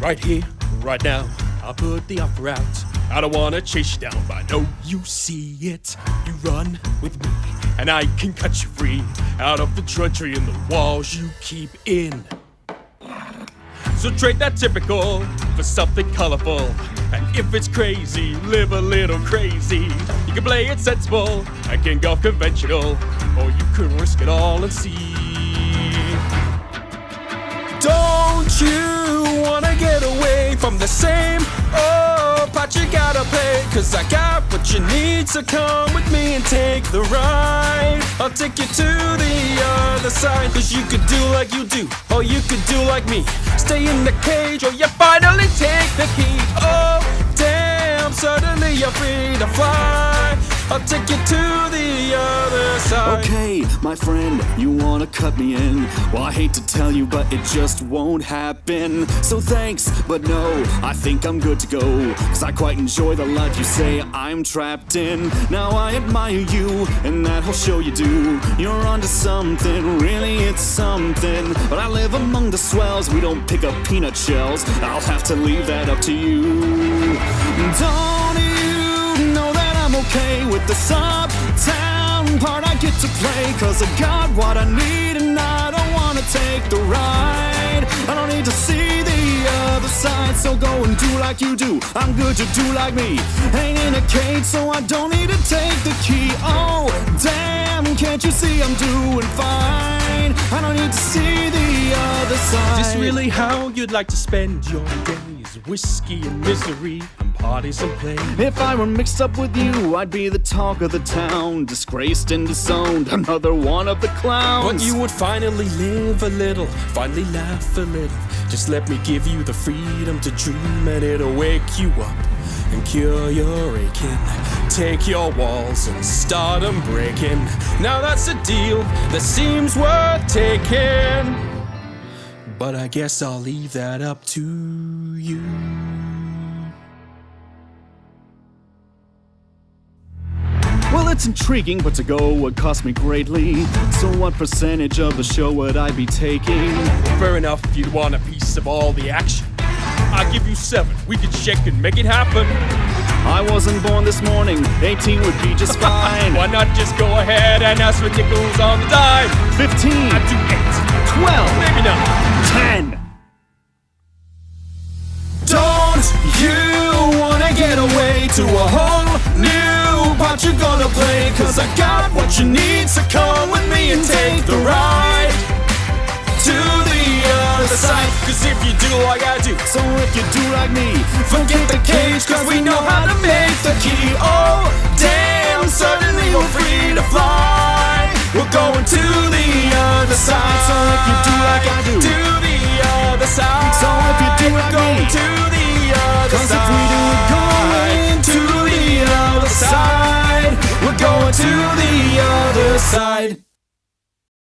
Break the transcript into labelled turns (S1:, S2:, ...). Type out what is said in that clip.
S1: Right here, right now, I'll put the offer out. I don't wanna chase you down, but I know you see it. You run with me, and I can cut you free out of the drudgery and the walls you keep in. So trade that typical for something colorful. And if it's crazy, live a little crazy. You can play it sensible, I can go conventional, or you can risk it all and see. Don't you from the same oh, old part you gotta play? Cause I got what you need, so come with me and take the ride. I'll take you to the other side. Cause you could do like you do, or you could do like me. Stay in the cage, or you finally take the key. Oh, damn, suddenly you're free to fly. I'll take you to the other side.
S2: Okay, my friend, you wanna cut me in. Well, I hate to tell you, but it just won't happen. So thanks, but no, I think I'm good to go. Cause I quite enjoy the life you say I'm trapped in. Now I admire you, and that whole show you do. You're onto something, really, it's something. But I live among the swells, we don't pick up peanut shells. I'll have to leave that up to you. Don't okay with the subtown part I get to play? Cause I got what I need and I don't wanna take the ride. I don't need to see the other side, so go and do like you do. I'm good to do like me. Hang in a cage, so I don't need to take the key. Oh, damn, can't you see I'm doing fine? I don't need to see the other side.
S1: Is this really how you'd like to spend your days? Whiskey and misery parties and play.
S2: If I were mixed up with you, I'd be the talk of the town, disgraced and disowned, another one of the clowns.
S1: But you would finally live a little, finally laugh a little. Just let me give you the freedom to dream, and it'll wake you up and cure your aching. Take your walls and start 'em breaking. Now that's a deal that seems worth taking. But I guess I'll leave that up to you.
S2: It's intriguing, but to go would cost me greatly. So, what percentage of the show would I be taking?
S1: Fair enough if you'd want a piece of all the action. I'll give you seven. We can shake and make it happen.
S2: I wasn't born this morning, 18 would be just fine.
S1: Why not just go ahead and ask for nickels on the dime?
S2: 15,
S1: I'd do eight.
S2: 12,
S1: Maybe not.
S2: 10.
S1: Don't you wanna get away to a whole part you're gonna play? Cause I got what you need, so come with me and take the ride to the other side. Cause if you do like I do,
S2: So, if you do like me,
S1: forget the cage, cause we know how to make the key. Oh, damn, suddenly we're free to fly. We're going to the other side.
S2: So if you
S1: side.